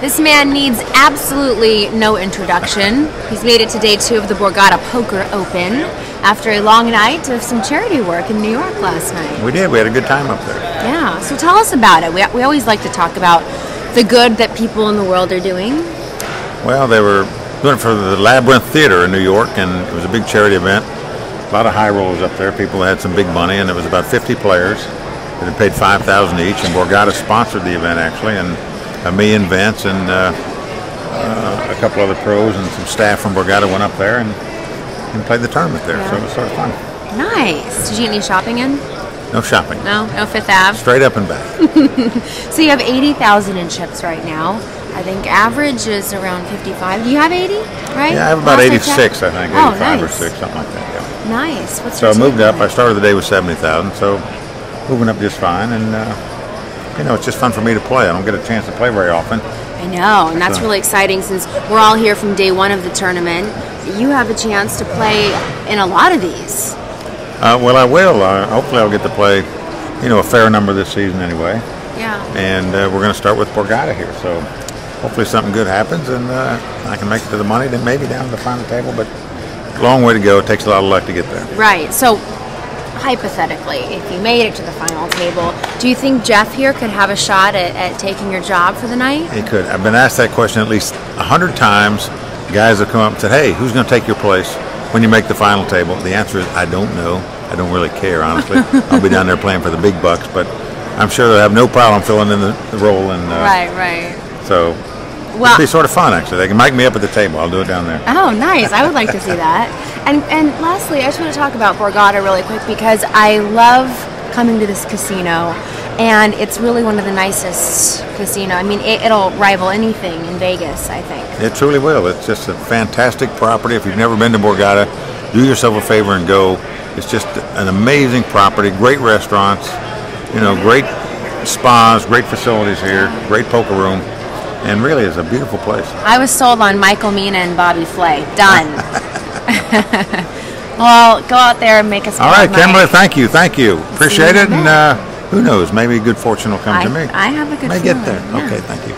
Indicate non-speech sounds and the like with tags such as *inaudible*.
This man needs absolutely no introduction. He's made it to day two of the Borgata Poker Open after a long night of some charity work in New York last night. We did. We had a good time up there. Yeah, so tell us about it. We, we always like to talk about the good that people in the world are doing. Well, they were doing it for the Labyrinth Theater in New York, and it was a big charity event. A lot of high rollers up there, people had some big money, and it was about 50 players that had paid 5000 each, and Borgata sponsored the event, actually, and me and Vince and uh, uh, a couple other pros and some staff from Borgata went up there and, and played the tournament there, so it was sort of fun. Nice. Did you get any shopping in? No shopping. No, no Fifth Ave. Straight up and back. *laughs* So you have 80,000 in chips right now. I think average is around 55. Do you have 80, right? Yeah, I have about Last 86. I think, Oh, 85 or nice. 6, something like that. Yeah. Nice. What's So I moved up. I started the day with 70,000, so moving up just fine. And, uh, you know, it's just fun for me to play. I don't get a chance to play very often. I know, and that's So- really exciting since we're all here from day one of the tournament. You have a chance to play in a lot of these. Uh, well, I will. Uh, hopefully, I'll get to play, you know, a fair number this season anyway. Yeah. And uh, we're going to start with Borgata here. So hopefully something good happens and uh, I can make it to the money, then maybe down to the final table. But long way to go. It takes a lot of luck to get there. Right. So, hypothetically, if you made it to the final table, do you think Jeff here could have a shot at, at taking your job for the night? He could. I've been asked that question at least a hundred times. Guys have come up and said, "Hey, who's going to take your place when you make the final table?" The answer is, I don't know. I don't really care, honestly. *laughs* I'll be down there playing for the big bucks, but I'm sure they'll have no problem filling in the, the role. And uh, Right, right. so Well, it'll be sort of fun, actually. They can mic me up at the table. I'll do it down there. Oh, nice. I would like to see that. And and lastly, I just want to talk about Borgata really quick because I love coming to this casino and it's really one of the nicest casino. I mean, it, it'll rival anything in Vegas, I think. It truly will. It's just a fantastic property. If you've never been to Borgata, do yourself a favor and go. It's just an amazing property, great restaurants, you know, great spas, great facilities here, great poker room, and really is a beautiful place. I was sold on Michael Mina and Bobby Flay. Done. *laughs* well, go out there and make us. All right, Kimberly, thank you, thank you. Appreciate it, and uh, who knows, maybe good fortune will come I, to me. I have a good May feeling. get there. yeah. Okay, thank you.